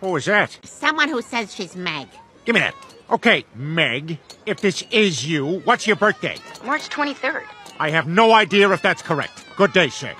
Who is that? Someone who says she's Meg. Give me that. Okay, Meg, if this is you, what's your birthday? March 23rd. I have no idea if that's correct. Good day, sir.